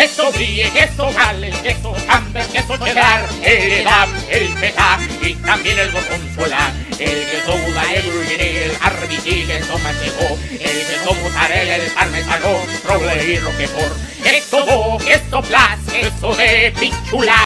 queso brie, queso gale, queso camber, queso cheddar, el edam, el feta y también el gorgonzola, el queso gouda, el gruyere, el arbiti, queso manchego, el queso mozzarella, el parmesano, roble y roquefort, queso bo, queso plas, queso de pichula,